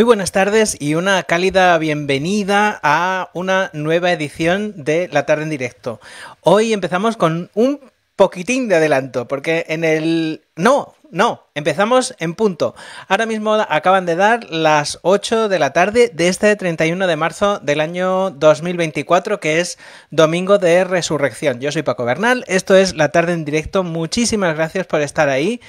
Muy buenas tardes y una cálida bienvenida a una nueva edición de La tarde en directo. Hoy empezamos con un poquitín de adelanto, porque en el... No, no, empezamos en punto. Ahora mismo acaban de dar las 8 de la tarde de este 31 de marzo del año 2024, que es domingo de resurrección. Yo soy Paco Bernal, esto es La tarde en directo. Muchísimas gracias por estar ahí.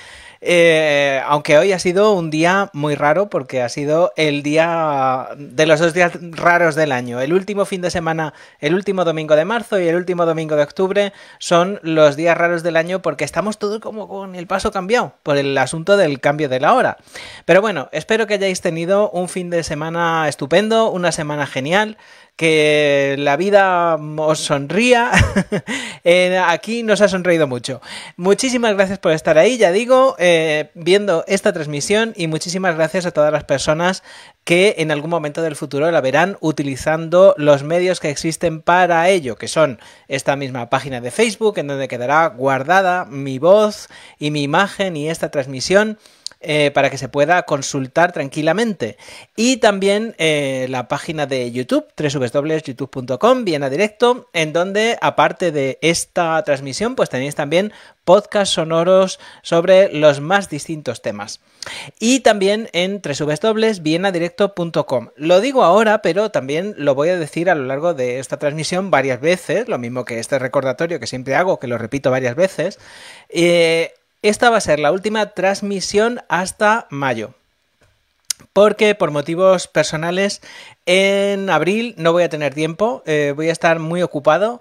Eh, aunque hoy ha sido un día muy raro porque ha sido el día de los dos días raros del año. El último fin de semana, el último domingo de marzo y el último domingo de octubre son los días raros del año porque estamos todos como con el paso cambiado por el asunto del cambio de la hora. Pero bueno, espero que hayáis tenido un fin de semana estupendo, una semana genial que la vida os sonría. Aquí nos ha sonreído mucho. Muchísimas gracias por estar ahí, ya digo, eh, viendo esta transmisión y muchísimas gracias a todas las personas que en algún momento del futuro la verán utilizando los medios que existen para ello, que son esta misma página de Facebook, en donde quedará guardada mi voz y mi imagen y esta transmisión eh, para que se pueda consultar tranquilamente. Y también eh, la página de YouTube, www.youtube.com, bien a directo, en donde aparte de esta transmisión, pues tenéis también podcasts sonoros sobre los más distintos temas. Y también en www.bienadirecto.com. Lo digo ahora, pero también lo voy a decir a lo largo de esta transmisión varias veces, lo mismo que este recordatorio que siempre hago, que lo repito varias veces. Eh, esta va a ser la última transmisión hasta mayo. Porque por motivos personales en abril no voy a tener tiempo, eh, voy a estar muy ocupado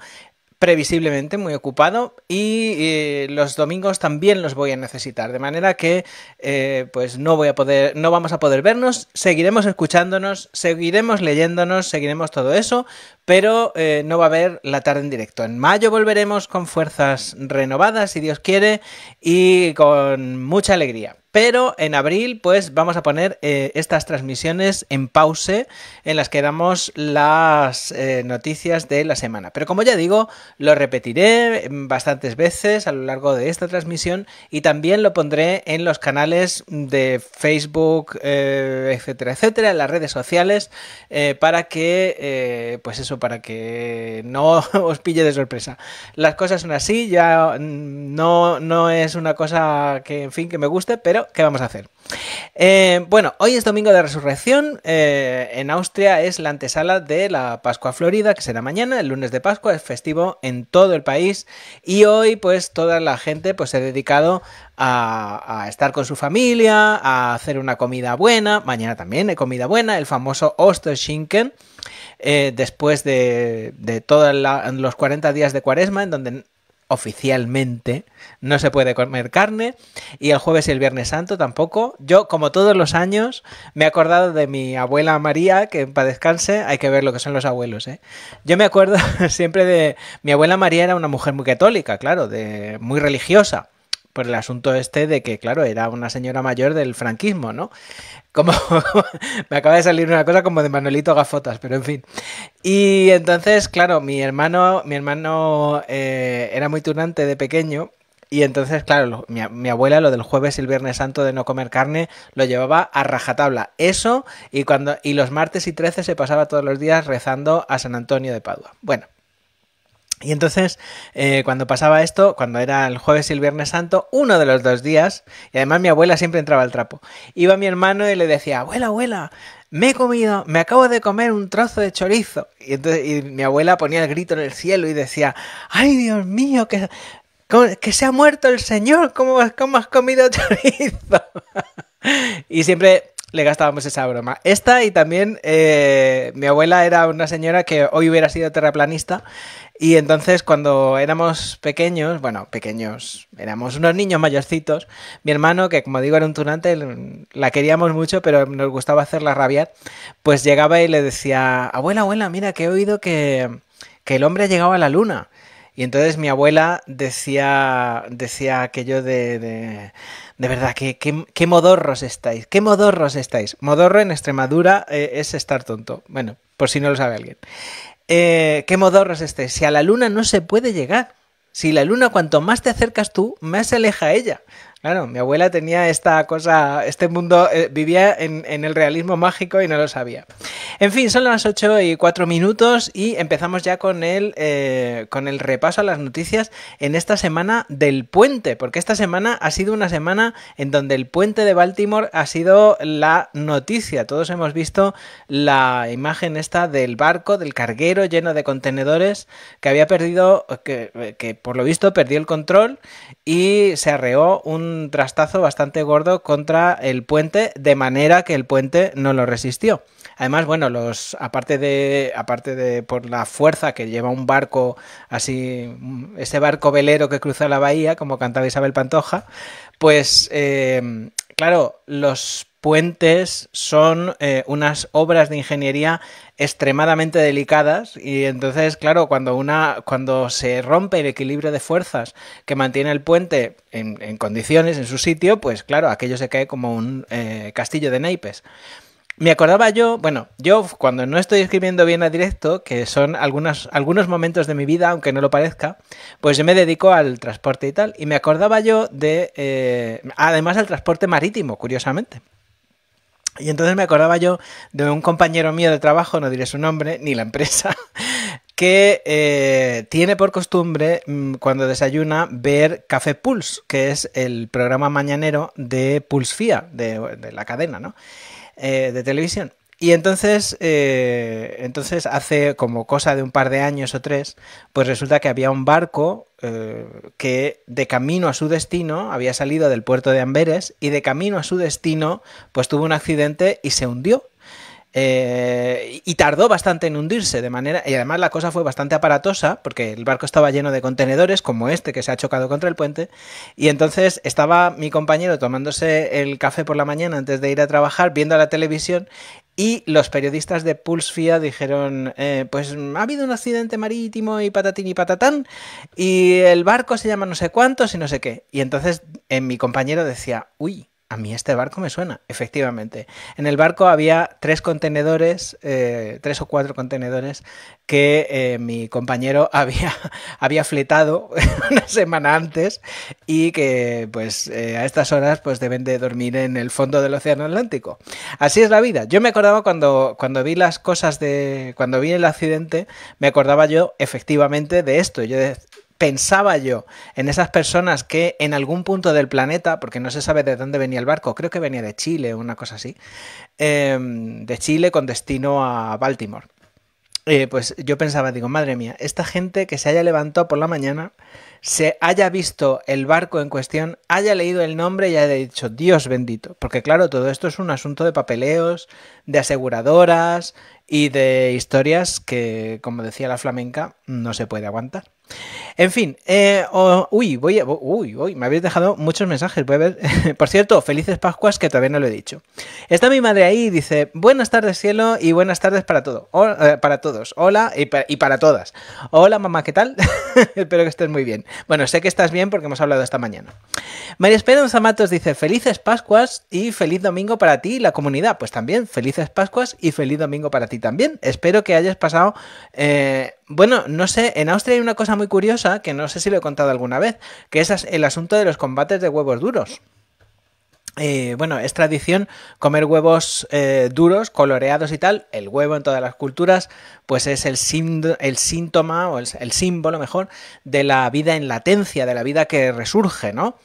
previsiblemente muy ocupado y eh, los domingos también los voy a necesitar de manera que eh, pues no vamos a poder vernos seguiremos escuchándonos seguiremos leyéndonos seguiremos todo eso pero eh, no va a haber la tarde en directo en mayo volveremos con fuerzas renovadas si Dios quiere y con mucha alegría pero en abril, pues vamos a poner eh, estas transmisiones en pause en las que damos las eh, noticias de la semana. Pero como ya digo, lo repetiré bastantes veces a lo largo de esta transmisión y también lo pondré en los canales de Facebook, etcétera, etcétera, en las redes sociales, para que, pues eso, para que no os pille de sorpresa. Las cosas son así, ya no, no es una cosa que, en fin, que me guste, pero ¿qué vamos a hacer? Eh, bueno, hoy es domingo de resurrección. Eh, en Austria es la antesala de la Pascua Florida, que será mañana. El lunes de Pascua es festivo en todo el país. Y hoy, pues, toda la gente pues, se ha dedicado a, estar con su familia, a hacer una comida buena. Mañana también hay comida buena, el famoso Osterschinken. Eh, después de, de todos los 40 días de cuaresma, en donde oficialmente no se puede comer carne y el jueves y el viernes santo tampoco. Yo, como todos los años, me he acordado de mi abuela María, que para descanse hay que ver lo que son los abuelos. ¿eh? Yo me acuerdo siempre de... Mi abuela María era una mujer muy católica, claro, de muy religiosa por el asunto este de que, claro, era una señora mayor del franquismo, ¿no? Como me acaba de salir una cosa como de Manuelito Gafotas, pero en fin. Y entonces, claro, mi hermano, mi hermano eh, era muy turnante de pequeño. Y entonces, claro, mi, mi, abuela lo del jueves y el viernes santo de no comer carne lo llevaba a rajatabla. Eso y cuando y los martes y trece se pasaba todos los días rezando a San Antonio de Padua. Bueno, y entonces, eh, cuando pasaba esto, cuando era el jueves y el viernes santo, uno de los dos días, y además mi abuela siempre entraba al trapo, iba mi hermano y le decía, abuela, abuela, me he comido, me acabo de comer un trozo de chorizo. Y, entonces, mi abuela ponía el grito en el cielo y decía, ay Dios mío, que, que se ha muerto el Señor, ¿cómo, cómo has comido chorizo? y siempre le gastábamos esa broma. Esta y también eh, mi abuela era una señora que hoy hubiera sido terraplanista y entonces cuando éramos pequeños, bueno, pequeños, éramos unos niños mayorcitos, mi hermano, que como digo era un tunante, la queríamos mucho, pero nos gustaba hacerla rabiar, pues llegaba y le decía, abuela, abuela, mira que he oído que, que el hombre ha llegado a la luna. Y entonces mi abuela decía, decía aquello de, de, de verdad, qué, qué, modorros estáis, qué modorros estáis. Modorro en Extremadura eh, es estar tonto. Bueno, por si no lo sabe alguien. Eh, qué modorros estés. Si a la luna no se puede llegar. Si la luna, cuanto más te acercas tú, más se aleja ella. Claro, mi abuela tenía esta cosa, este mundo, eh, vivía en, el realismo mágico y no lo sabía. En fin, son las 8 y 4 minutos y empezamos ya con el, eh, con el repaso a las noticias en esta semana del puente, porque esta semana ha sido una semana en donde el puente de Baltimore ha sido la noticia. Todos hemos visto la imagen esta del barco, del carguero lleno de contenedores que había perdido, que, que por lo visto perdió el control y se arreó un trastazo bastante gordo contra el puente, de manera que el puente no lo resistió. Además, bueno, los aparte de aparte de por la fuerza que lleva un barco así, ese barco velero que cruza la bahía, como cantaba Isabel Pantoja, pues eh, claro, los puentes son eh, unas obras de ingeniería extremadamente delicadas y entonces claro cuando una cuando se rompe el equilibrio de fuerzas que mantiene el puente en, condiciones en su sitio pues claro aquello se cae como un eh, castillo de naipes me acordaba yo, bueno, yo cuando no estoy escribiendo bien a directo, que son algunos, algunos momentos de mi vida, aunque no lo parezca, pues yo me dedico al transporte y tal. Y me acordaba yo de, eh, además, al transporte marítimo, curiosamente. Y entonces me acordaba yo de un compañero mío de trabajo, no diré su nombre, ni la empresa, que eh, tiene por costumbre mm, cuando desayuna ver Café Pulse, que es el programa mañanero de Pulsfia, de, de la cadena, ¿no? Eh, de televisión. Y entonces, eh, entonces hace como cosa de un par de años o tres, pues resulta que había un barco eh, que de camino a su destino había salido del puerto de Amberes y de camino a su destino pues tuvo un accidente y se hundió. Eh, y tardó bastante en hundirse, de manera. Y además la cosa fue bastante aparatosa, porque el barco estaba lleno de contenedores, como este que se ha chocado contra el puente. Y entonces estaba mi compañero tomándose el café por la mañana antes de ir a trabajar, viendo la televisión. Y los periodistas de Pulse dijeron: eh, Pues ha habido un accidente marítimo y patatín y patatán. Y el barco se llama no sé cuántos y no sé qué. Y entonces en mi compañero decía: Uy, a mí este barco me suena, efectivamente. En el barco había tres contenedores, eh, tres o cuatro contenedores que eh, mi compañero había, había fletado una semana antes y que pues eh, a estas horas pues deben de dormir en el fondo del Océano Atlántico. Así es la vida. Yo me acordaba cuando, cuando vi las cosas de... cuando vi el accidente, me acordaba yo efectivamente de esto. Yo pensaba yo en esas personas que en algún punto del planeta, porque no se sabe de dónde venía el barco, creo que venía de Chile o una cosa así, em, de Chile con destino a Baltimore. Eh, pues yo pensaba, digo, madre mía, esta gente que se haya levantado por la mañana, se haya visto el barco en cuestión, haya leído el nombre y haya dicho, Dios bendito. Porque claro, todo esto es un asunto de papeleos, de aseguradoras y de historias que, como decía la flamenca, no se puede aguantar. En fin, eh, uy, voy a, uy, uy, me habéis dejado muchos mensajes. Voy a ver. Por cierto, felices Pascuas, que todavía no lo he dicho. Está mi madre ahí y dice: Buenas tardes, cielo, y buenas tardes para todo. Eh, para todos. Hola y para, todas. Hola, mamá, ¿qué tal? Espero que estés muy bien. Bueno, sé que estás bien porque hemos hablado esta mañana. María Esperanza Matos dice: Felices Pascuas y feliz domingo para ti y la comunidad. Pues también, felices Pascuas y feliz domingo para ti también. Espero que hayas pasado. Eh, bueno, no sé, en Austria hay una cosa muy curiosa que no sé si lo he contado alguna vez, que es el asunto de los combates de huevos duros. Eh, bueno, es tradición comer huevos eh, duros, coloreados y tal. El huevo en todas las culturas, pues es el, síntoma o el, símbolo mejor de la vida en latencia, de la vida que resurge, ¿no?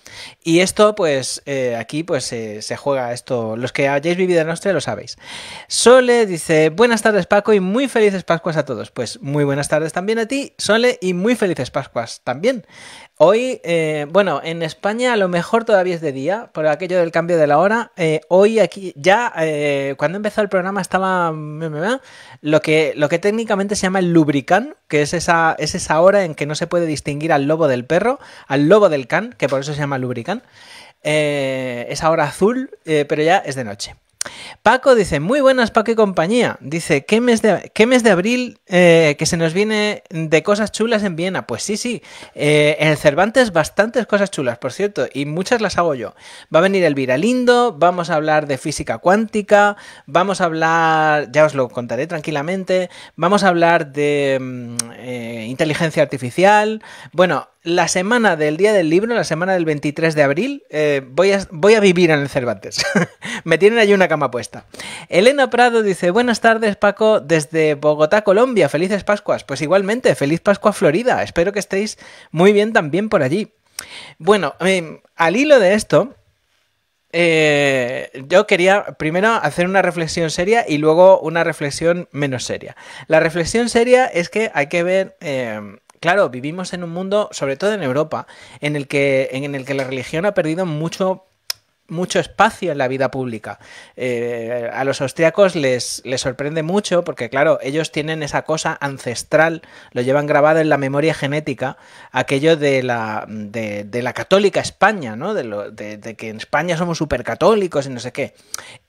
Y esto, pues eh, aquí, pues se juega esto. Los que hayáis vivido en Austria lo sabéis. Sole dice: Buenas tardes, Paco, y muy felices Pascuas a todos. Pues muy buenas tardes también a ti, Sole, y muy felices Pascuas también. Hoy, eh, bueno, en España a lo mejor todavía es de día, por aquello del cambio de la hora. Eh, hoy aquí, ya eh, cuando empezó el programa estaba lo que, lo que técnicamente se llama el lubricán, que es esa, es esa hora en que no se puede distinguir al lobo del perro, al lobo del can, que por eso se llama lubricán. esa hora azul, pero ya es de noche. Paco dice, muy buenas Paco y compañía. Dice, ¿qué mes de, qué mes de abril eh, que se nos viene de cosas chulas en Viena? Pues sí, sí. Eh, en Cervantes bastantes cosas chulas, por cierto, y muchas las hago yo. Va a venir el Viralindo, vamos a hablar de física cuántica, vamos a hablar, ya os lo contaré tranquilamente, vamos a hablar de mm, eh, inteligencia artificial. Bueno, la semana del Día del Libro, la semana del 23 de abril, eh, voy, a, vivir en el Cervantes. Me tienen allí una cama puesta. Elena Prado dice, buenas tardes Paco, desde Bogotá, Colombia, felices Pascuas. Pues igualmente, feliz Pascua Florida. Espero que estéis muy bien también por allí. Bueno, em, al hilo de esto, eh, yo quería primero hacer una reflexión seria y luego una reflexión menos seria. La reflexión seria es que hay que ver... Claro, vivimos en un mundo, sobre todo en Europa, en el que, en el que la religión ha perdido mucho mucho espacio en la vida pública. Eh, a los austriacos les, les, sorprende mucho porque, claro, ellos tienen esa cosa ancestral, lo llevan grabado en la memoria genética, aquello de la, de, la católica España, ¿no? De, que en España somos supercatólicos y no sé qué.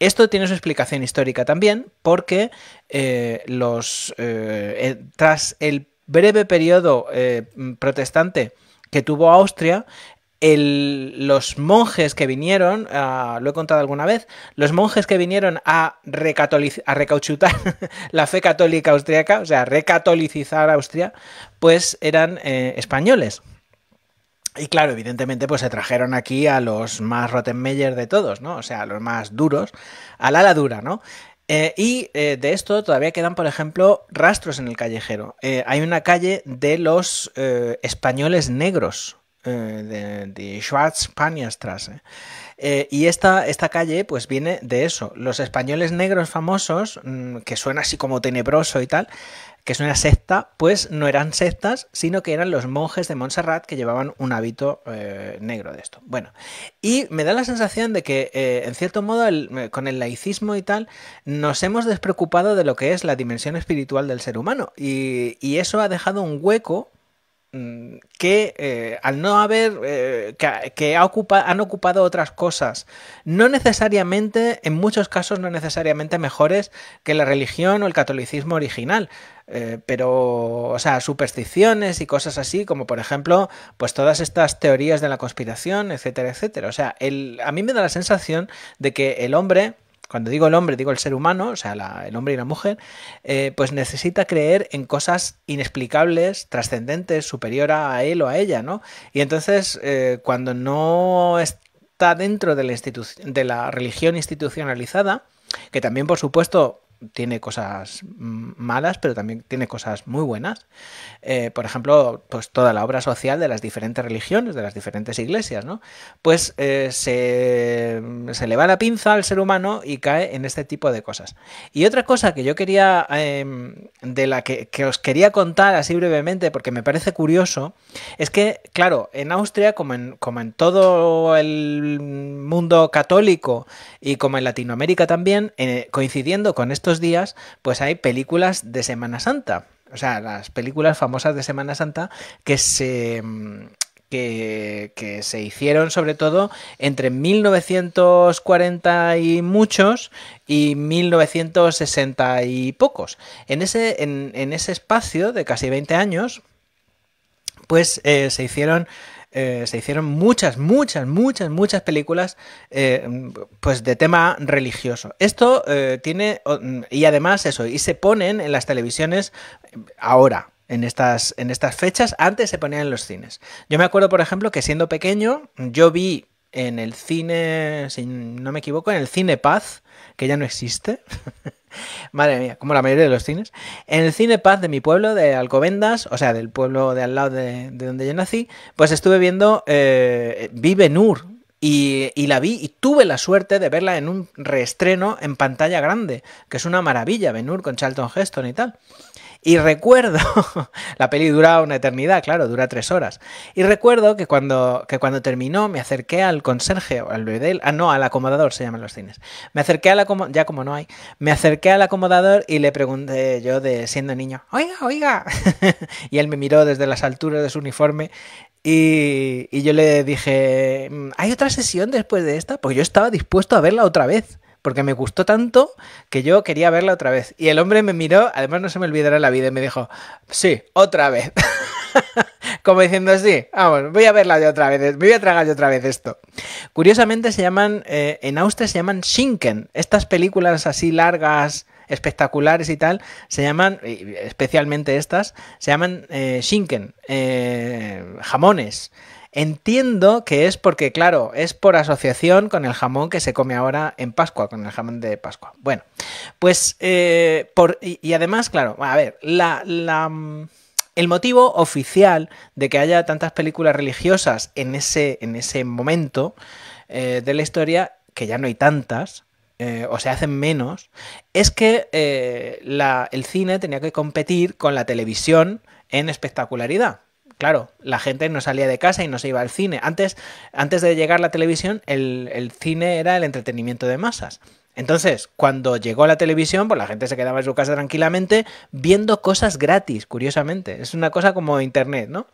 Esto tiene su explicación histórica también porque eh, los, eh, tras el breve periodo protestante que tuvo Austria, los monjes que vinieron, ah, lo he contado alguna vez, los monjes que vinieron a, a recauchutar la fe católica austriaca, o sea, recatolicizar Austria, pues eran eh, españoles. Y claro, evidentemente, pues se trajeron aquí a los más Rottenmeier de todos, ¿no? O sea, a los más duros, a la ala dura, ¿no? Eh, y eh, de esto todavía quedan, por ejemplo, rastros en el callejero. hay una calle de los españoles negros, eh, de, Schwarzpaniastrasse. Eh, y esta, esta calle pues viene de eso. Los españoles negros famosos, mm, que suena así como tenebroso y tal, que es una secta, pues no eran sectas, sino que eran los monjes de Montserrat que llevaban un hábito eh, negro de esto. Bueno, y me da la sensación de que, en cierto modo, con el laicismo y tal, nos hemos despreocupado de lo que es la dimensión espiritual del ser humano. Y, y eso ha dejado un hueco que eh, al no haber, eh, que, han ocupado otras cosas, no necesariamente, en muchos casos no necesariamente mejores que la religión o el catolicismo original, eh, pero, o sea, supersticiones y cosas así, como por ejemplo, pues todas estas teorías de la conspiración, etcétera, etcétera. O sea, a mí me da la sensación de que el hombre cuando digo el hombre, digo el ser humano, o sea, el hombre y la mujer, eh, pues necesita creer en cosas inexplicables, trascendentes, superior a él o a ella, ¿no? Y entonces, eh, cuando no está dentro de la, de la religión institucionalizada, que también, por supuesto, tiene cosas malas, pero también tiene cosas muy buenas. Eh, por ejemplo, pues toda la obra social de las diferentes religiones, de las diferentes iglesias, ¿no? Pues eh, se, se, le va la pinza al ser humano y cae en este tipo de cosas. Y otra cosa que yo quería, em, de la que, os quería contar así brevemente, porque me parece curioso, es que, claro, en Austria, como en, como en todo el mundo católico y como en Latinoamérica también, eh, coincidiendo con esto días, pues hay películas de Semana Santa. O sea, las películas famosas de Semana Santa que se, que, se hicieron sobre todo entre 1940 y muchos y 1960 y pocos. En ese, en, ese espacio de casi 20 años, pues eh, se hicieron eh, se hicieron muchas, muchas, muchas, muchas películas eh, pues de tema religioso. Esto eh, tiene, y además eso, y se ponen en las televisiones ahora, en estas, en estas fechas, antes se ponían en los cines. Yo me acuerdo, por ejemplo, que siendo pequeño, yo vi en el cine, si no me equivoco, en el Cine Paz, que ya no existe. Madre mía, como la mayoría de los cines. En el Cine Paz de mi pueblo, de Alcobendas, o sea, del pueblo de al lado de, donde yo nací, pues estuve viendo eh, Vive. Y, y, la vi y tuve la suerte de verla en un reestreno en pantalla grande, que es una maravilla, Benur con Charlton Heston y tal. Y recuerdo, la peli dura una eternidad, claro, dura tres horas. Y recuerdo que cuando, que cuando terminó me acerqué al conserje, o al bebé, ah, no, al acomodador se llaman los cines. Me acerqué al acomodador, ya como no hay, me acerqué al acomodador y le pregunté yo de siendo niño, oiga, oiga. y él me miró desde las alturas de su uniforme y, y yo le dije, mm, ¿hay otra sesión después de esta? Pues yo estaba dispuesto a verla otra vez porque me gustó tanto que yo quería verla otra vez. Y el hombre me miró, además no se me olvidará la vida, y me dijo, sí, otra vez. Como diciendo, sí, vamos, voy a verla de otra vez, voy a tragar de otra vez esto. Curiosamente se llaman, eh, en Austria se llaman Schinken, estas películas así largas, espectaculares y tal, se llaman, especialmente estas, se llaman eh, eh, jamones. Entiendo que es porque, claro, es por asociación con el jamón que se come ahora en Pascua, con el jamón de Pascua. Bueno, pues, eh, por, y, además, claro, a ver, la, mm, el motivo oficial de que haya tantas películas religiosas en ese, en ese momento eh, de la historia, que ya no hay tantas, eh, o se hacen menos, es que el cine tenía que competir con la televisión en espectacularidad. Claro, la gente no salía de casa y no se iba al cine. Antes, antes de llegar la televisión, el, cine era el entretenimiento de masas. Entonces, cuando llegó la televisión, pues la gente se quedaba en su casa tranquilamente viendo cosas gratis, curiosamente. Es una cosa como Internet, ¿no?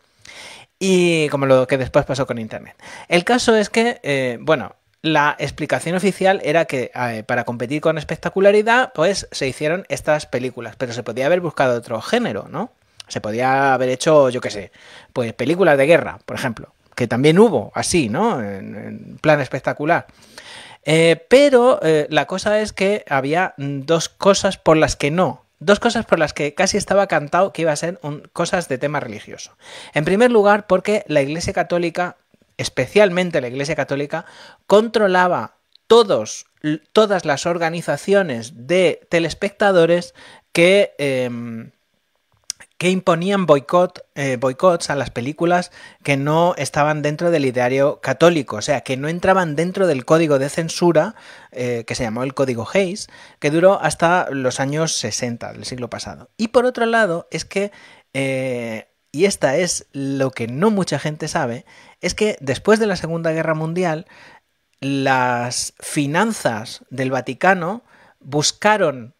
Y como lo que después pasó con Internet. El caso es que, eh, bueno, la explicación oficial era que eh, para competir con espectacularidad, pues se hicieron estas películas, pero se podía haber buscado otro género, ¿no? Se podía haber hecho, yo qué sé, pues películas de guerra, por ejemplo, que también hubo así, ¿no? En, plan espectacular. Eh, pero eh, la cosa es que había dos cosas por las que no. Dos cosas por las que casi estaba cantado que iba a ser cosas de tema religioso. En primer lugar, porque la Iglesia Católica, especialmente la Iglesia Católica, controlaba todos, todas las organizaciones de telespectadores que em, que imponían boicot, eh, boicots a las películas que no estaban dentro del ideario católico, o sea, que no entraban dentro del código de censura eh, que se llamó el Código Hayes, que duró hasta los años 60 del siglo pasado. Y por otro lado, es que, eh, y esta es lo que no mucha gente sabe, es que después de la Segunda Guerra Mundial, las finanzas del Vaticano buscaron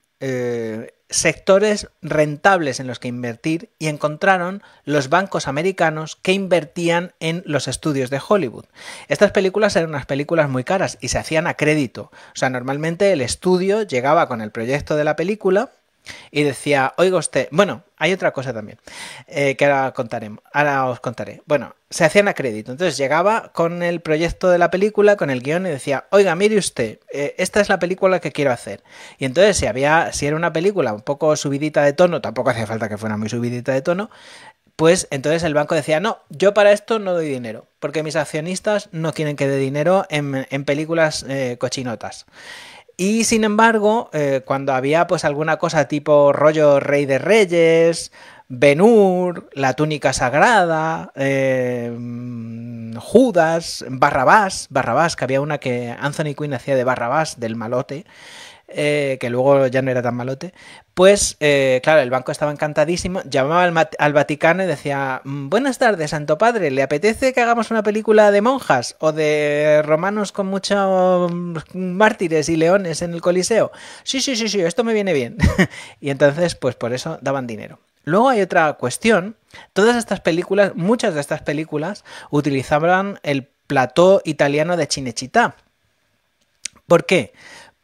sectores rentables en los que invertir y encontraron los bancos americanos que invertían en los estudios de Hollywood. Estas películas eran unas películas muy caras y se hacían a crédito. O sea, normalmente el estudio llegaba con el proyecto de la película y decía, oiga usted, bueno, hay otra cosa también eh, que ahora contaremos, ahora os contaré. Bueno, se hacían a crédito, entonces llegaba con el proyecto de la película, con el guion y decía, oiga, mire usted, eh, esta es la película que quiero hacer. Y entonces si había, si era una película un poco subidita de tono, tampoco hacía falta que fuera muy subidita de tono, pues entonces el banco decía, no, yo para esto no doy dinero, porque mis accionistas no quieren que dé dinero en, películas eh, cochinotas. Y sin embargo, eh, cuando había pues alguna cosa tipo rollo Rey de Reyes, Benur, la túnica sagrada, eh, Judas, Barrabás, Barrabás, que había una que Anthony Quinn hacía de Barrabás, del malote, eh, que luego ya no era tan malote, pues eh, claro, el banco estaba encantadísimo, llamaba al, Vaticano y decía, mm, buenas tardes, Santo Padre, ¿le apetece que hagamos una película de monjas o de romanos con muchos mártires y leones en el Coliseo? Sí, sí, sí, sí, esto me viene bien. y entonces, pues por eso daban dinero. Luego hay otra cuestión, todas estas películas, muchas de estas películas utilizaban el plató italiano de Cinecittà. ¿Por qué?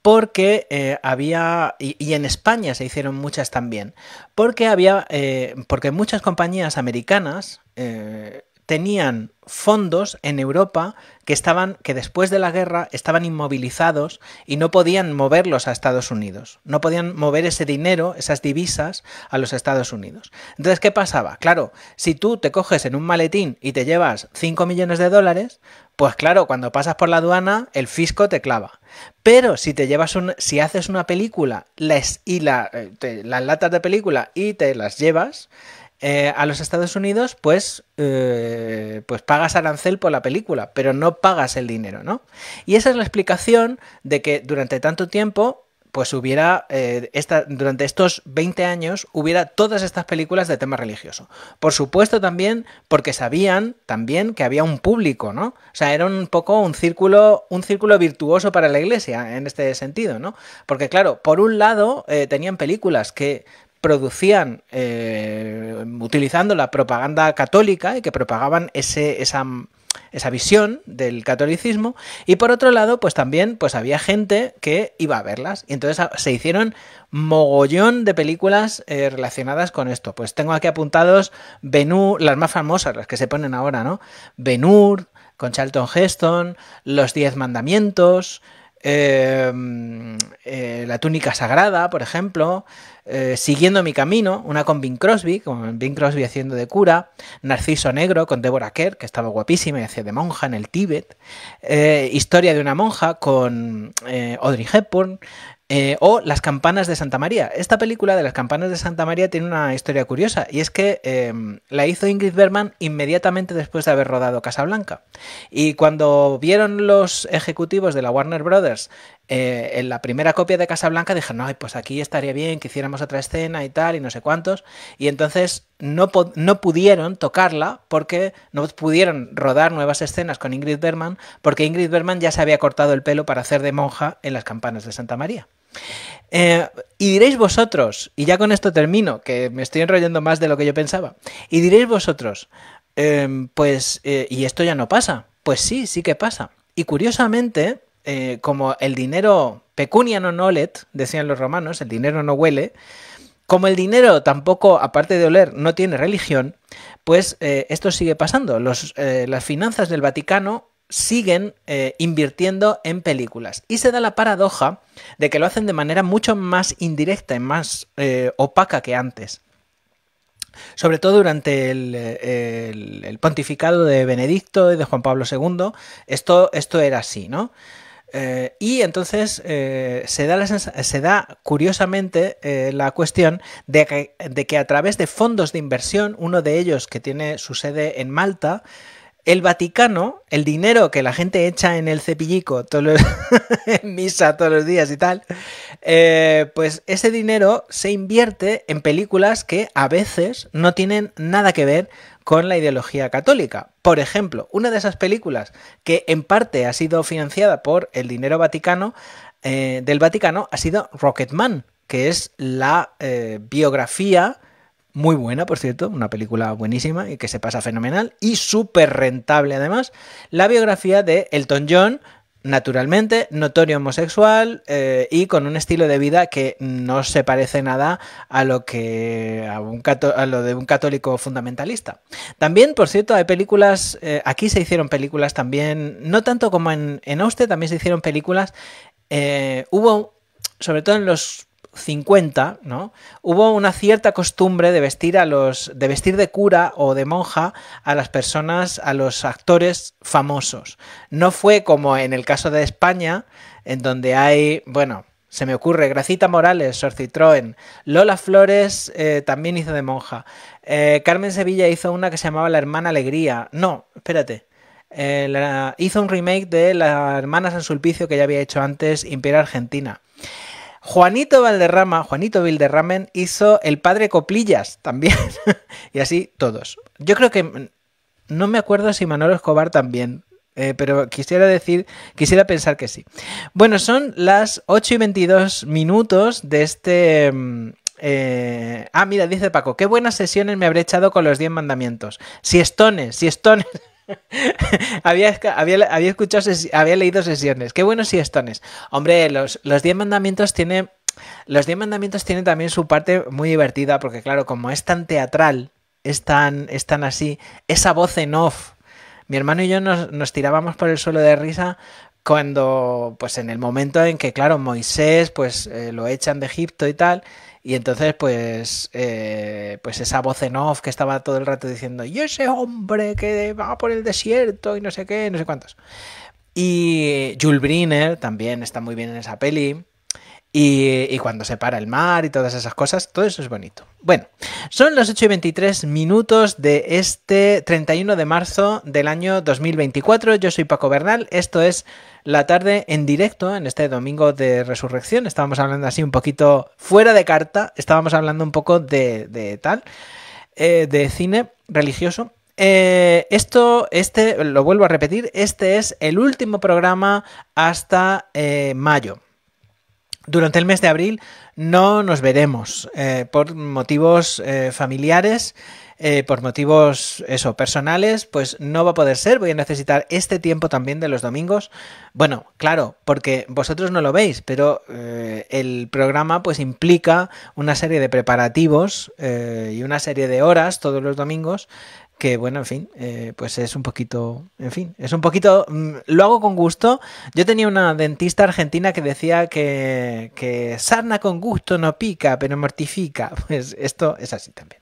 Porque eh, había, y, en España se hicieron muchas también, porque había, eh, porque muchas compañías americanas eh, tenían fondos en Europa que estaban que después de la guerra estaban inmovilizados y no podían moverlos a Estados Unidos. No podían mover ese dinero, esas divisas a los Estados Unidos. Entonces, ¿qué pasaba? Claro, si tú te coges en un maletín y te llevas 5 millones de dólares, pues claro, cuando pasas por la aduana, el fisco te clava. Pero si te llevas un, si haces una película les, y la, eh, las latas de película y te las llevas, eh, a los Estados Unidos, pues, eh, pues pagas arancel por la película, pero no pagas el dinero, ¿no? Y esa es la explicación de que durante tanto tiempo, pues hubiera, eh, esta, durante estos 20 años, hubiera todas estas películas de tema religioso. Por supuesto también porque sabían también que había un público, ¿no? O sea, era un poco un círculo, un círculo virtuoso para la iglesia en este sentido, ¿no? Porque claro, por un lado tenían películas que producían eh, utilizando la propaganda católica y que propagaban ese, esa, esa, visión del catolicismo. Y por otro lado pues también pues había gente que iba a verlas. Y entonces se hicieron mogollón de películas eh, relacionadas con esto. Pues tengo aquí apuntados Benur las más famosas las que se ponen ahora no Benur con Charlton Heston Los Diez Mandamientos La túnica sagrada, por ejemplo, Siguiendo mi camino, una con Bing Crosby, con Bing Crosby haciendo de cura, Narciso Negro con Deborah Kerr, que estaba guapísima y hacía de monja en el Tíbet, Historia de una monja con Audrey Hepburn, eh, o Las campanas de Santa María. Esta película de Las campanas de Santa María tiene una historia curiosa y es que em, la hizo Ingrid Bergman inmediatamente después de haber rodado Casablanca. Y cuando vieron los ejecutivos de la Warner Brothers eh, en la primera copia de Casablanca, dijeron, no, pues aquí estaría bien que hiciéramos otra escena y tal y no sé cuántos. Y entonces no, no pudieron tocarla porque no pudieron rodar nuevas escenas con Ingrid Bergman porque Ingrid Bergman ya se había cortado el pelo para hacer de monja en las campanas de Santa María. Eh, y diréis vosotros, y ya con esto termino, que me estoy enrollando más de lo que yo pensaba, y diréis vosotros, em, pues, eh, ¿y esto ya no pasa? Pues sí, sí que pasa. Y curiosamente, eh, como el dinero pecunia non olet, decían los romanos, el dinero no huele, como el dinero tampoco, aparte de oler, no tiene religión, pues esto sigue pasando. las finanzas del Vaticano siguen eh, invirtiendo en películas. Y se da la paradoja de que lo hacen de manera mucho más indirecta y más eh, opaca que antes. Sobre todo durante el, pontificado de Benedicto y de Juan Pablo II, esto, esto era así, ¿no? Eh, y entonces se, da se, da curiosamente la cuestión de que, de que a través de fondos de inversión, uno de ellos que tiene su sede en Malta, el Vaticano, el dinero que la gente echa en el cepillico en misa todos los días y tal, eh, pues ese dinero se invierte en películas que a veces no tienen nada que ver con la ideología católica. Por ejemplo, una de esas películas que en parte ha sido financiada por el dinero vaticano, eh, del Vaticano ha sido Rocketman, que es la eh, biografía muy buena, por cierto, una película buenísima y que se pasa fenomenal y súper rentable además, la biografía de Elton John, naturalmente, notorio homosexual eh, y con un estilo de vida que no se parece nada a lo que a, un a lo de un católico fundamentalista. También, por cierto, hay películas, eh, aquí se hicieron películas también, no tanto como en, en también se hicieron películas, eh, hubo, sobre todo en los 50, ¿no? Hubo una cierta costumbre de vestir a los de vestir de cura o de monja a las personas, a los actores famosos. No fue como en el caso de España, en donde hay, bueno, se me ocurre, Gracita Morales, Sor Citroën, Lola Flores eh, también hizo de monja, eh, Carmen Sevilla hizo una que se llamaba La Hermana Alegría. No, espérate. Eh, hizo un remake de La Hermana San Sulpicio que ya había hecho antes Imperio Argentina. Juanito Valderrama, Juanito Valderramen hizo El Padre Coplillas también. y así todos. Yo creo que no me acuerdo si Manolo Escobar también. Eh, pero quisiera decir, quisiera pensar que sí. Bueno, son las 8 y 22 minutos de este mm, eh, ah, mira, dice Paco, qué buenas sesiones me habré echado con los 10 mandamientos. Si estones, si estones. Había, había, escuchado, había leído sesiones. Qué buenos estones Hombre, los, los diez mandamientos tienen. Los diez mandamientos tienen también su parte muy divertida, porque claro, como es tan teatral, es tan, es tan así, esa voz en off. Mi hermano y yo nos, nos tirábamos por el suelo de risa cuando, pues en el momento en que, claro, Moisés, pues eh, lo echan de Egipto y tal, y entonces, pues, eh, pues esa voz en off que estaba todo el rato diciendo, y ese hombre que va por el desierto y no sé qué, no sé cuántos. Y Jules Briner también está muy bien en esa peli. Y, cuando se para el mar y todas esas cosas, todo eso es bonito. Bueno, son los 8 y 23 minutos de este 31 de marzo del año 2024. Yo soy Paco Bernal, esto es la tarde en directo, en este domingo de resurrección. Estábamos hablando así un poquito fuera de carta, estábamos hablando un poco de, tal, eh, de cine religioso. Eh, esto, este, lo vuelvo a repetir, este es el último programa hasta eh, mayo durante el mes de abril no nos veremos eh, por motivos eh, familiares, eh, por motivos eso, personales, pues no va a poder ser. Voy a necesitar este tiempo también de los domingos. Bueno, claro, porque vosotros no lo veis, pero el programa pues implica una serie de preparativos y una serie de horas todos los domingos que bueno, en fin, eh, pues es un poquito, en fin, es un poquito, mm, lo hago con gusto. Yo tenía una dentista argentina que decía que, que sarna con gusto no pica, pero mortifica. Pues esto es así también.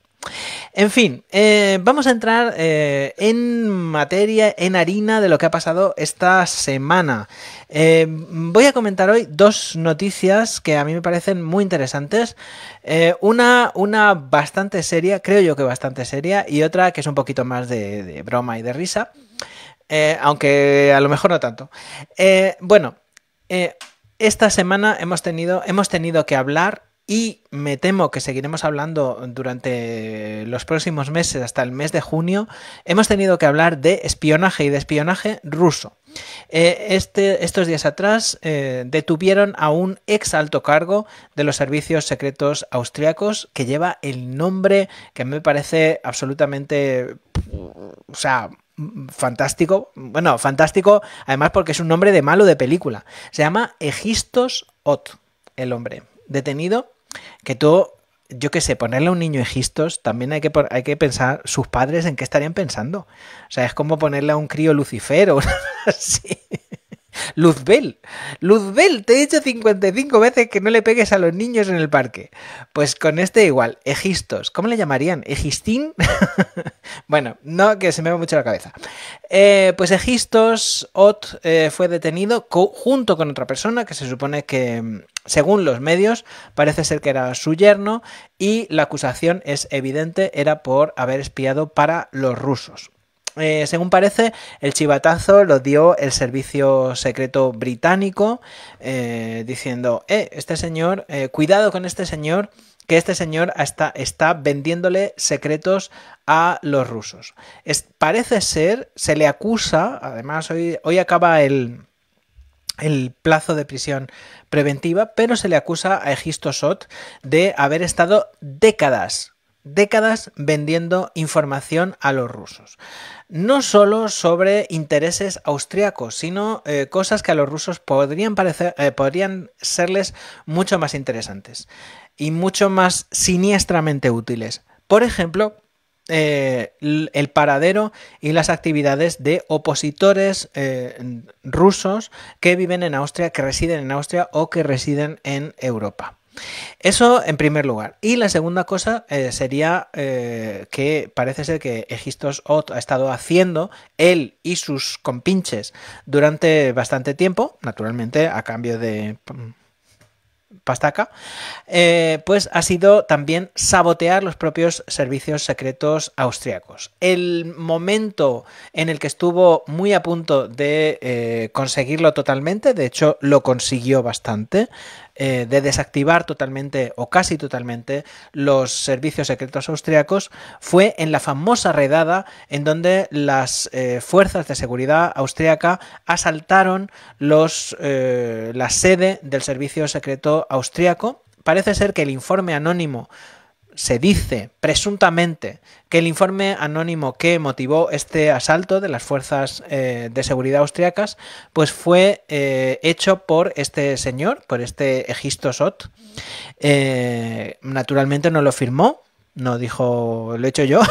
En fin, eh, vamos a entrar eh, en materia, en harina de lo que ha pasado esta semana. Eh, voy a comentar hoy dos noticias que a mí me parecen muy interesantes. una, una bastante seria, creo yo que bastante seria, y otra que es un poquito más de, de broma y de risa. aunque a lo mejor no tanto. bueno, esta semana hemos tenido, hemos tenido que hablar y me temo que seguiremos hablando durante los próximos meses, hasta el mes de junio, hemos tenido que hablar de espionaje y de espionaje ruso. Eh, este, estos días atrás eh, detuvieron a un ex alto cargo de los servicios secretos austriacos que lleva el nombre que me parece absolutamente... O sea, fantástico. Bueno, fantástico, además porque es un nombre de malo de película. Se llama Egistos Ot, el hombre. Detenido que tú, yo qué sé, ponerle a un niño Egistos, también hay que, hay que pensar sus padres en qué estarían pensando. O sea, es como ponerle a un crío Lucifer o así. Luzbel. Luzbel, te he dicho 55 veces que no le pegues a los niños en el parque. Pues con este igual, Egistos. ¿Cómo le llamarían? ¿Egistín? bueno, no, que se me va mucho la cabeza. Eh, pues Egistos Ot eh, fue detenido junto con otra persona que se supone que, según los medios, parece ser que era su yerno y la acusación es evidente, era por haber espiado para los rusos. Eh, según parece, el chivatazo lo dio el servicio secreto británico, eh, diciendo, eh, este señor, eh, cuidado con este señor, que este señor está, está vendiéndole secretos a los rusos. parece ser, se le acusa, además hoy, hoy acaba el, el plazo de prisión preventiva, pero se le acusa a Egisto Sot de haber estado décadas décadas vendiendo información a los rusos. No solo sobre intereses austriacos, sino eh, cosas que a los rusos podrían, parecer, eh, podrían serles mucho más interesantes y mucho más siniestramente útiles. Por ejemplo, eh, el paradero y las actividades de opositores rusos que viven en Austria, que residen en Austria o que residen en Europa. Eso en primer lugar. Y la segunda cosa eh, sería eh, que parece ser que Egistos Ot ha estado haciendo él y sus compinches durante bastante tiempo, naturalmente a cambio de mm, pastaca, eh, pues ha sido también sabotear los propios servicios secretos austriacos. El momento en el que estuvo muy a punto de conseguirlo totalmente, de hecho lo consiguió bastante, eh, de desactivar totalmente o casi totalmente los servicios secretos austriacos fue en la famosa redada en donde las eh, fuerzas de seguridad austriaca asaltaron los, eh, la sede del servicio secreto austriaco. Parece ser que el informe anónimo se dice presuntamente que el informe anónimo que motivó este asalto de las fuerzas eh, de seguridad austriacas pues fue eh, hecho por este señor, por este Egisto Sot. Eh, naturalmente no lo firmó, no dijo lo he hecho yo,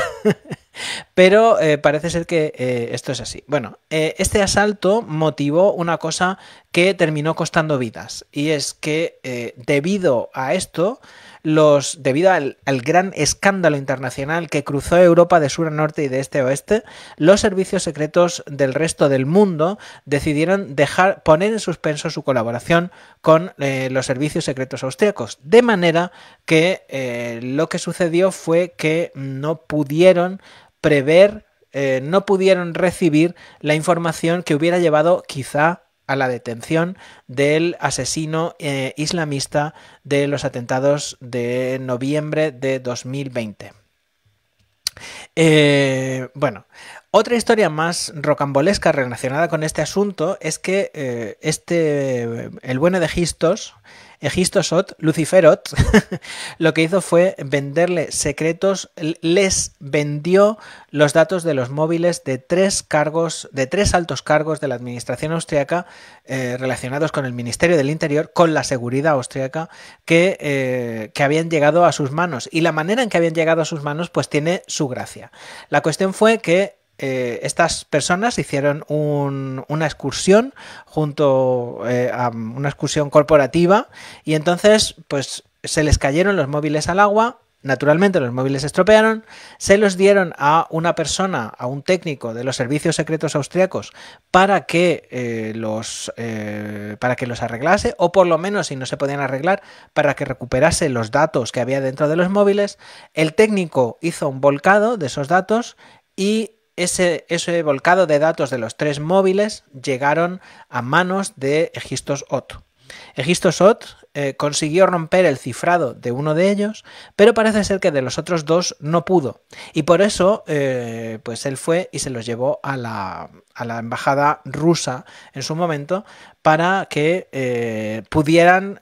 pero parece ser que esto es así. Bueno, este asalto motivó una cosa que terminó costando vidas y es que debido a esto los, debido al, gran escándalo internacional que cruzó Europa de sur a norte y de este a oeste, los servicios secretos del resto del mundo decidieron dejar, poner en suspenso su colaboración con eh, los servicios secretos austriacos. De manera que eh, lo que sucedió fue que no pudieron prever, eh, no pudieron recibir la información que hubiera llevado quizá a la detención del asesino eh, islamista de los atentados de noviembre de 2020. Eh, bueno, otra historia más rocambolesca relacionada con este asunto es que eh, este, el bueno de Gistos Egistosot, Luciferot, lo que hizo fue venderle secretos, les vendió los datos de los móviles de tres cargos, de tres altos cargos de la administración austriaca eh, relacionados con el Ministerio del Interior, con la seguridad austriaca, que, eh, que habían llegado a sus manos. Y la manera en que habían llegado a sus manos, pues tiene su gracia. La cuestión fue que eh, estas personas hicieron una excursión junto eh, a una excursión corporativa y entonces pues se les cayeron los móviles al agua. Naturalmente los móviles se estropearon, se los dieron a una persona, a un técnico de los servicios secretos austriacos para que, eh, los, para que los arreglase, o por lo menos si no se podían arreglar, para que recuperase los datos que había dentro de los móviles. El técnico hizo un volcado de esos datos y ese, ese, volcado de datos de los tres móviles llegaron a manos de Egistos Ot. Egistos Ot eh, consiguió romper el cifrado de uno de ellos, pero parece ser que de los otros dos no pudo. Y por eso, eh, pues él fue y se los llevó a la, a la embajada rusa en su momento para que eh, pudieran,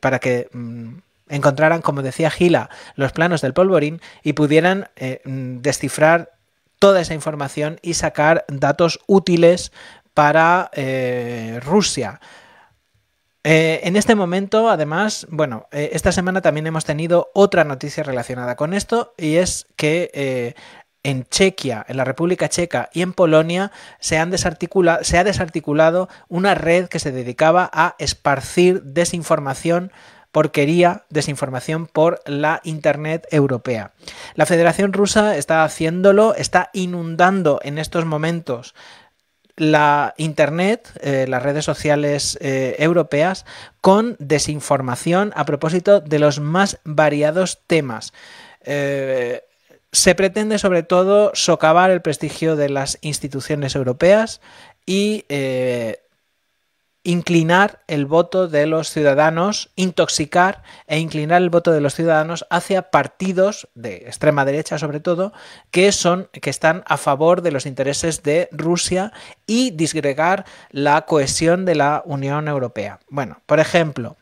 para que mm, encontraran, como decía Gila, los planos del polvorín y pudieran mm, descifrar toda esa información y sacar datos útiles para eh, Rusia. Eh, en este momento, además, bueno, eh, esta semana también hemos tenido otra noticia relacionada con esto y es que en Chequia, en la República Checa y en Polonia se, han se ha desarticulado una red que se dedicaba a esparcir desinformación porquería, desinformación por la Internet europea. La Federación Rusa está haciéndolo, está inundando en estos momentos la Internet, eh, las redes sociales eh, europeas, con desinformación a propósito de los más variados temas. Eh, se pretende sobre todo socavar el prestigio de las instituciones europeas y inclinar el voto de los ciudadanos, intoxicar e inclinar el voto de los ciudadanos hacia partidos de extrema derecha sobre todo que son que están a favor de los intereses de Rusia y disgregar la cohesión de la Unión Europea. Bueno, por ejemplo,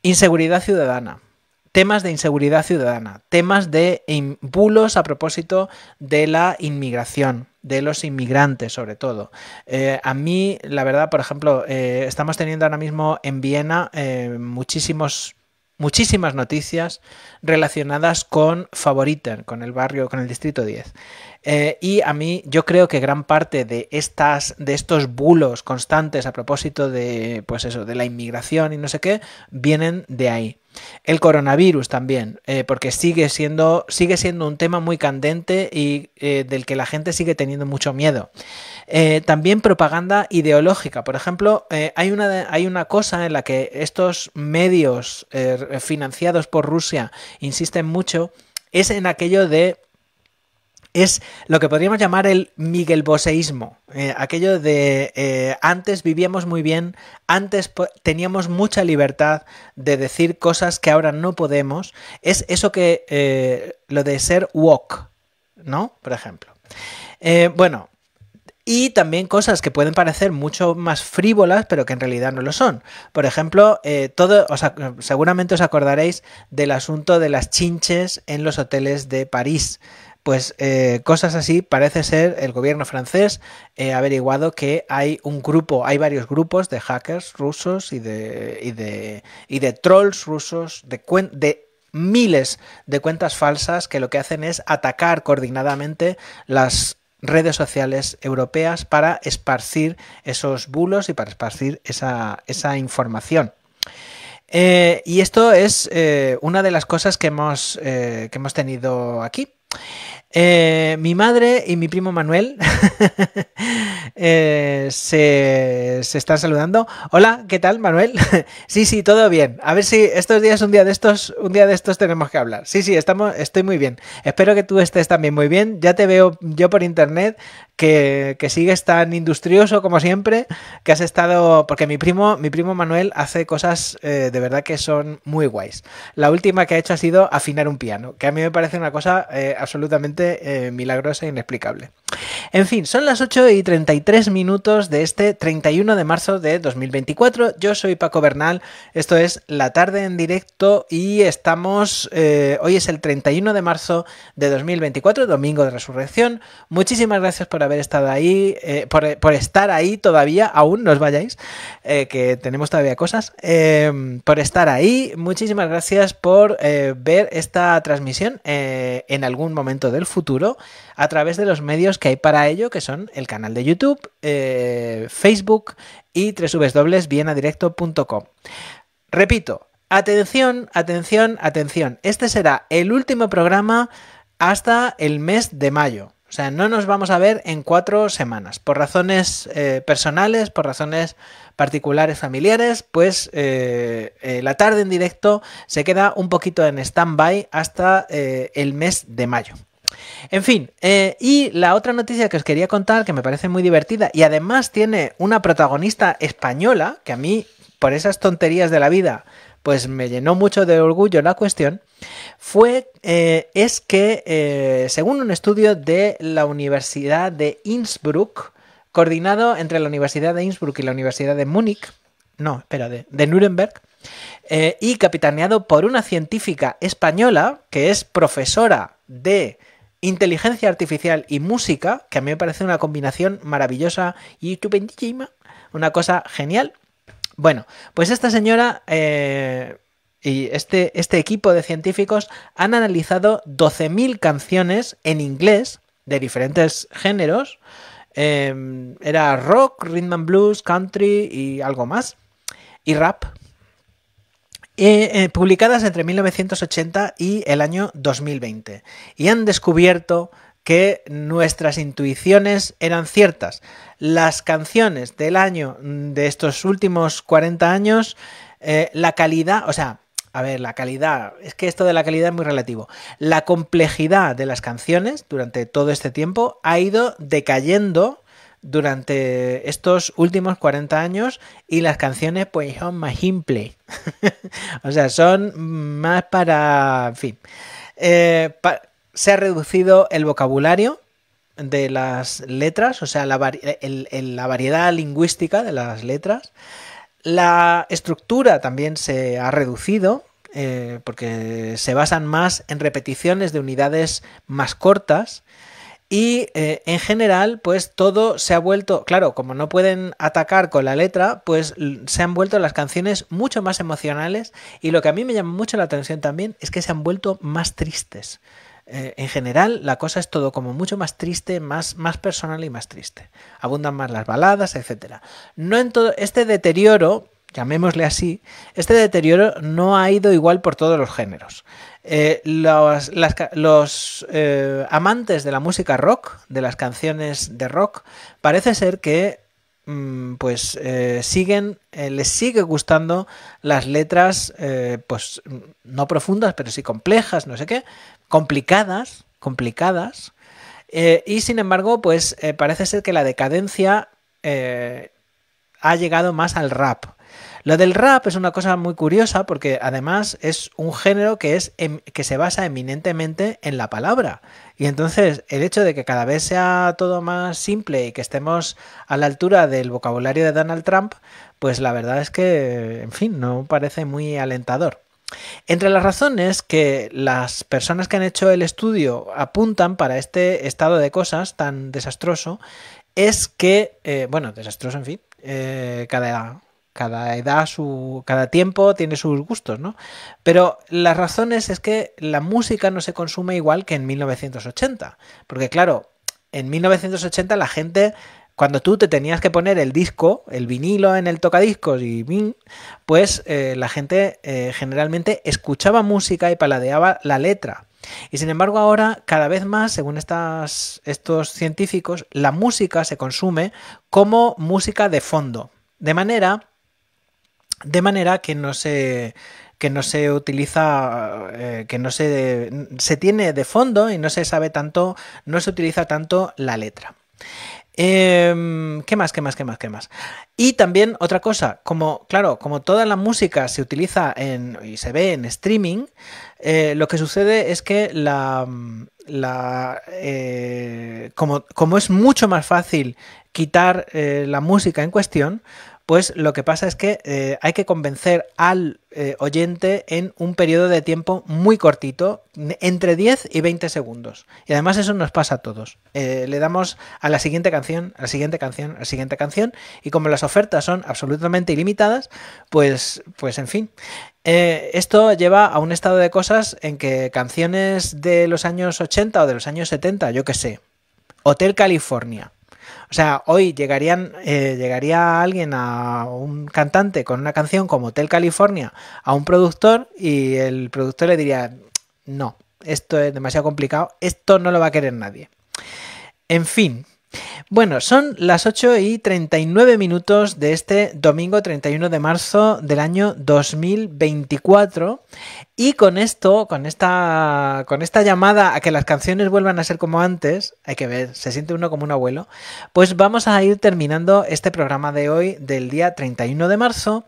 inseguridad ciudadana temas de inseguridad ciudadana, temas de bulos a propósito de la inmigración, de los inmigrantes sobre todo. Eh, a mí, la verdad, por ejemplo, eh, estamos teniendo ahora mismo en Viena eh, muchísimos muchísimas noticias relacionadas con Favoriten, con el barrio, con el distrito 10. y a mí yo creo que gran parte de estas de estos bulos constantes a propósito de pues eso, de la inmigración y no sé qué, vienen de ahí. El coronavirus también, eh, porque sigue siendo, sigue siendo un tema muy candente y eh, del que la gente sigue teniendo mucho miedo. Eh, también propaganda ideológica. Por ejemplo, hay, una, hay una cosa en la que estos medios financiados por Rusia insisten mucho, es en aquello de es lo que podríamos llamar el Miguel Boseísmo. Eh, aquello de eh, antes vivíamos muy bien, antes teníamos mucha libertad de decir cosas que ahora no podemos. Es eso que eh, lo de ser woke, ¿no? Por ejemplo. bueno, y también cosas que pueden parecer mucho más frívolas, pero que en realidad no lo son. Por ejemplo, todo, seguramente os acordaréis del asunto de las chinches en los hoteles de París. Pues eh, cosas así, parece ser el gobierno francés eh, ha averiguado que hay un grupo, hay varios grupos de hackers rusos y de, y de, y de trolls rusos, de, de miles de cuentas falsas que lo que hacen es atacar coordinadamente las redes sociales europeas para esparcir esos bulos y para esparcir esa, esa información. Eh, y esto es una de las cosas que hemos, que hemos tenido aquí. Eh, mi madre y mi primo Manuel eh, se, están saludando. Hola, ¿qué tal, Manuel? sí, sí, todo bien. A ver si estos días, un día de estos, un día de estos tenemos que hablar. Sí, sí, estamos, estoy muy bien. Espero que tú estés también muy bien. Ya te veo yo por internet que, sigues tan industrioso como siempre, que has estado, porque mi primo, mi primo Manuel hace cosas eh, de verdad que son muy guays. La última que ha hecho ha sido afinar un piano, que a mí me parece una cosa absolutamente eh, milagrosa e inexplicable. En fin, son las 8 y 33 minutos de este 31 de marzo de 2024. Yo soy Paco Bernal, esto es La tarde en directo y estamos, eh, hoy es el 31 de marzo de 2024, domingo de resurrección. Muchísimas gracias por haber estado ahí, eh, por, estar ahí todavía, aún no os vayáis, que tenemos todavía cosas, por estar ahí. Muchísimas gracias por ver esta transmisión en algún momento del futuro a través de los medios que hay para ello, que son el canal de YouTube, eh, Facebook y www.vienadirecto.com. Repito, atención, atención, atención. Este será el último programa hasta el mes de mayo. O sea, no nos vamos a ver en cuatro semanas. Por razones eh, personales, por razones particulares familiares, pues eh, la tarde en directo se queda un poquito en stand-by hasta el mes de mayo. En fin, eh, y la otra noticia que os quería contar, que me parece muy divertida, y además tiene una protagonista española, que a mí, por esas tonterías de la vida, pues me llenó mucho de orgullo la cuestión, fue, eh, es que, eh, según un estudio de la Universidad de Innsbruck, coordinado entre la Universidad de Innsbruck y la Universidad de Múnich, no, espera, de, de Nuremberg, y capitaneado por una científica española que es profesora de inteligencia artificial y música, que a mí me parece una combinación maravillosa y una cosa genial. Bueno, pues esta señora eh, y este, este equipo de científicos han analizado 12.000 canciones en inglés de diferentes géneros. Em, era rock, rhythm and blues, country y algo más. Y rap. Eh, publicadas entre 1980 y el año 2020. Y han descubierto que nuestras intuiciones eran ciertas. Las canciones del año de estos últimos 40 años, eh, la calidad, o sea, a ver, la calidad, es que esto de la calidad es muy relativo. La complejidad de las canciones durante todo este tiempo ha ido decayendo durante estos últimos 40 años y las canciones pues son más simples. o sea, son más para... En fin. Eh, se ha reducido el vocabulario de las letras, o sea, la, la variedad lingüística de las letras. La estructura también se ha reducido, eh, porque se basan más en repeticiones de unidades más cortas y eh, en general, pues todo se ha vuelto, claro, como no pueden atacar con la letra, pues se han vuelto las canciones mucho más emocionales y lo que a mí me llama mucho la atención también es que se han vuelto más tristes. Eh, en general, la cosa es todo como mucho más triste, más, más personal y más triste. Abundan más las baladas, etc. No en todo este deterioro, llamémosle así, este deterioro no ha ido igual por todos los géneros. Eh, los, eh, amantes de la música rock, de las canciones de rock, parece ser que mm, pues eh, siguen, les sigue gustando las letras, pues no profundas, pero sí complejas, no sé qué, complicadas, complicadas. y sin embargo, pues parece ser que la decadencia ha llegado más al rap. Lo del rap es una cosa muy curiosa porque además es un género que, es, em, que se basa eminentemente en la palabra. Y entonces el hecho de que cada vez sea todo más simple y que estemos a la altura del vocabulario de Donald Trump, pues la verdad es que, en fin, no parece muy alentador. Entre las razones que las personas que han hecho el estudio apuntan para este estado de cosas tan desastroso es que, eh, bueno, desastroso en fin, eh, cada, cada edad, su, cada tiempo tiene sus gustos, ¿no? Pero las razones es que la música no se consume igual que en 1980. Porque claro, en 1980 la gente, cuando tú te tenías que poner el disco, el vinilo en el tocadiscos y pues eh, la gente eh, generalmente escuchaba música y paladeaba la letra. Y sin embargo ahora, cada vez más, según estas, estos científicos, la música se consume como música de fondo. De manera de manera que no se que no se utiliza, eh, que no se, se tiene de fondo y no se sabe tanto, no se utiliza tanto la letra. Em, ¿Qué más? ¿Qué más? ¿Qué más? ¿Qué más? Y también otra cosa, como, claro, como toda la música se utiliza en, y se ve en streaming, eh, lo que sucede es que la, la, eh, como, como, es mucho más fácil quitar la música en cuestión, pues lo que pasa es que eh, hay que convencer al eh, oyente en un periodo de tiempo muy cortito, entre 10 y 20 segundos. Y además eso nos pasa a todos. Eh, le damos a la siguiente canción, a la siguiente canción, a la siguiente canción, y como las ofertas son absolutamente ilimitadas, pues, pues en fin. esto lleva a un estado de cosas en que canciones de los años 80 o de los años 70, yo qué sé, Hotel California, o sea, hoy llegarían, eh, llegaría alguien a un cantante con una canción como Hotel California a un productor y el productor le diría, no, esto es demasiado complicado, esto no lo va a querer nadie. En fin, bueno, son las 8 y 39 minutos de este domingo 31 de marzo del año 2024 y con esto, con esta, con esta llamada a que las canciones vuelvan a ser como antes, hay que ver, se siente uno como un abuelo, pues vamos a ir terminando este programa de hoy del día 31 de marzo,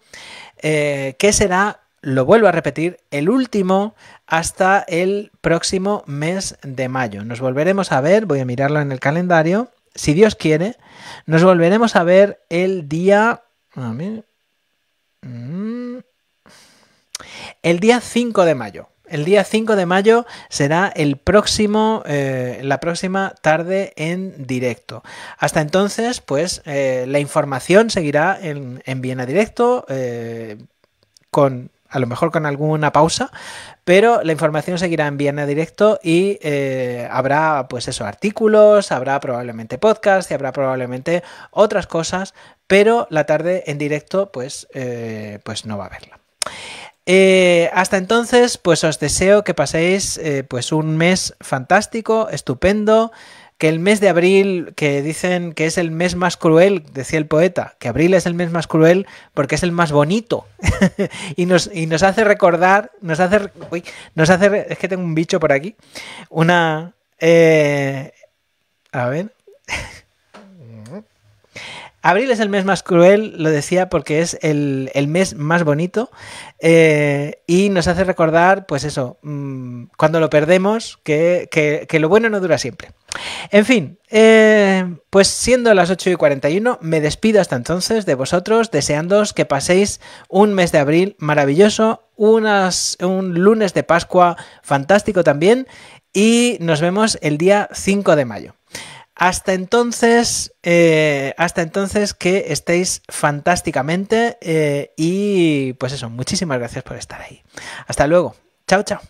eh, que será, lo vuelvo a repetir, el último hasta el próximo mes de mayo. Nos volveremos a ver, voy a mirarlo en el calendario si Dios quiere, nos volveremos a ver el día... Mm, el día 5 de mayo. El día 5 de mayo será el próximo, eh, la próxima tarde en directo. Hasta entonces, pues eh, la información seguirá en, en Viena Directo eh, con a lo mejor con alguna pausa, pero la información seguirá en Viena Directo y eh, habrá, pues eso, artículos, habrá probablemente podcast y habrá probablemente otras cosas, pero la tarde en directo, pues, eh, pues no va a haberla. Eh, hasta entonces, pues os deseo que paséis pues un mes fantástico, estupendo que el mes de abril, que dicen que es el mes más cruel, decía el poeta, que abril es el mes más cruel porque es el más bonito. y, nos, y nos hace recordar, nos hace, uy, nos hace, es que tengo un bicho por aquí, una... Eh, a ver. Abril es el mes más cruel, lo decía porque es el, mes más bonito eh, y nos hace recordar, pues eso, mm, cuando lo perdemos, que, lo bueno no dura siempre. En fin, eh, pues siendo las 8 y 41, me despido hasta entonces de vosotros, deseándoos que paséis un mes de abril maravilloso, unas, un lunes de Pascua fantástico también y nos vemos el día 5 de mayo. Hasta entonces, eh, hasta entonces que estéis fantásticamente eh, y pues eso, muchísimas gracias por estar ahí. Hasta luego. Chao, chao.